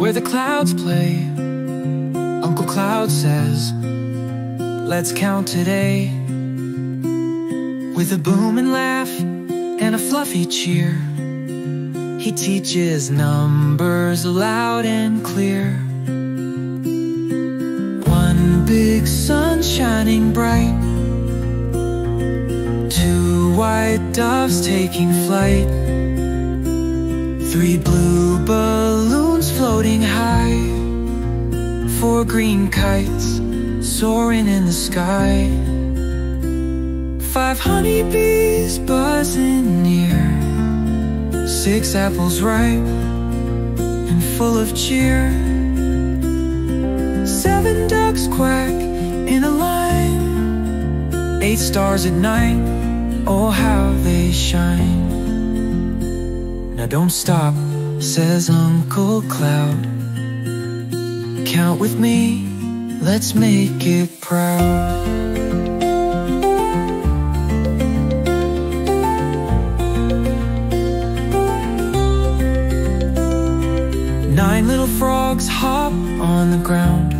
where the clouds play. Uncle Cloud says, let's count today. With a boom and laugh and a fluffy cheer, he teaches numbers loud and clear. One big sun shining bright, two white doves taking flight, three blue birds floating high. Four green kites soaring in the sky. Five honeybees buzzing near. Six apples ripe and full of cheer. Seven ducks quack in a line. Eight stars at night, oh how they shine. Now don't stop, says Uncle Cloud Count with me, let's make it proud. Nine little frogs hop on the ground.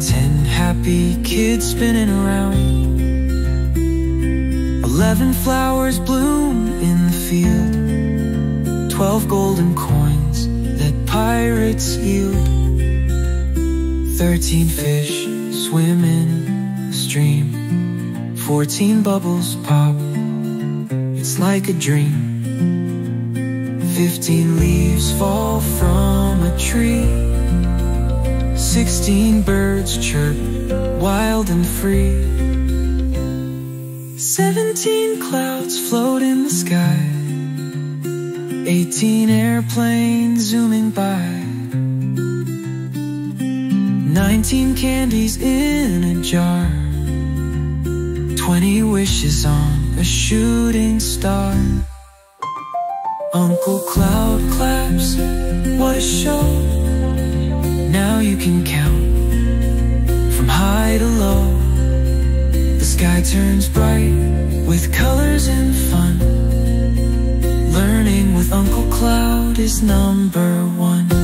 Ten happy kids spinning around. Eleven flowers bloom golden coins that pirates yield. Thirteen fish swim in a stream. Fourteen bubbles pop. It's like a dream. Fifteen leaves fall from a tree. Sixteen birds chirp wild and free. Seventeen clouds float in the sky Eighteen airplanes zooming by. Nineteen candies in a jar. Twenty wishes on a shooting star. Uncle Cloud claps, what a show. Now you can count from high to low. The sky turns bright with colors and Cloud is number one